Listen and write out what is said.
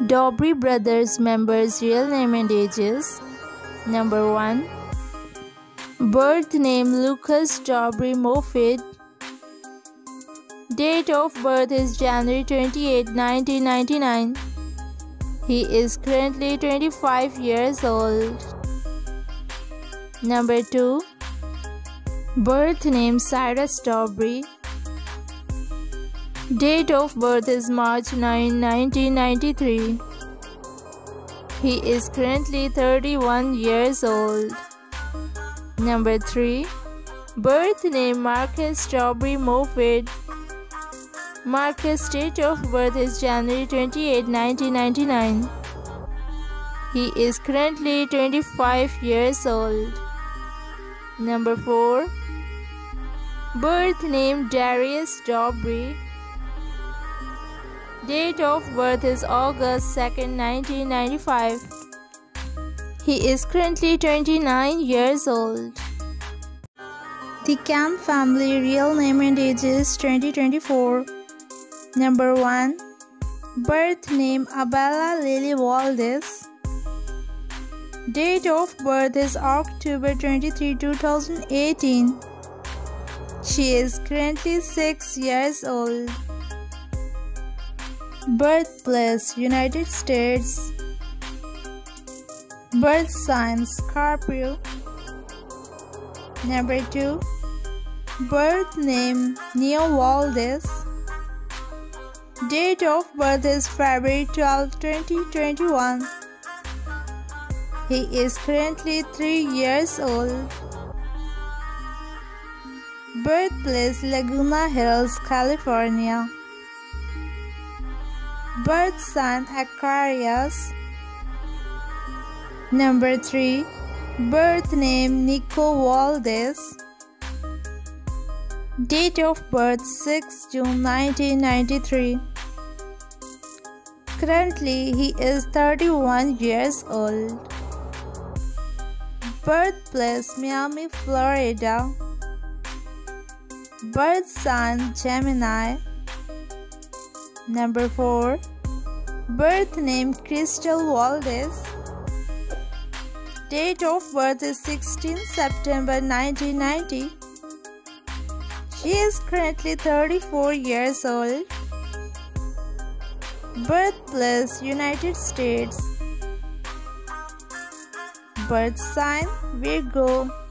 Dobre Brothers members' real name and ages. Number 1. Birth name Lucas Dobre Mofid. Date of birth is January 28, 1999. He is currently 25 years old. Number 2. Birth name Cyrus Dobre. Date of birth is March 9, 1993. He is currently 31 years old. Number 3. Birth name Marcus Dobre Mofid. Marcus' date of birth is January 28, 1999. He is currently 25 years old. Number 4. Birth name Darius Dobre. Date of birth is August 2nd, 1995. He is currently 29 years old. The Can family real name and age is 2024. Number 1. Birth name Abella Lily Valdez. Date of birth is October 23, 2018. She is currently 6 years old. Birthplace United States Birth sign Scorpio Number 2 Birth name Neo Valdez. Date of birth is February 12, 2021 He is currently 3 years old. Birthplace Laguna Hills, California Birth sign Aquarius. Number 3. Birth name Nico Valdez. Date of birth 6 June 1993. Currently, he is 31 years old. Birthplace Miami, Florida. Birth sign Gemini. Number 4. Birth name Crystal Valdez. Date of birth is 16 September 1990. She is currently 34 years old. Birthplace United States. Birth sign Virgo.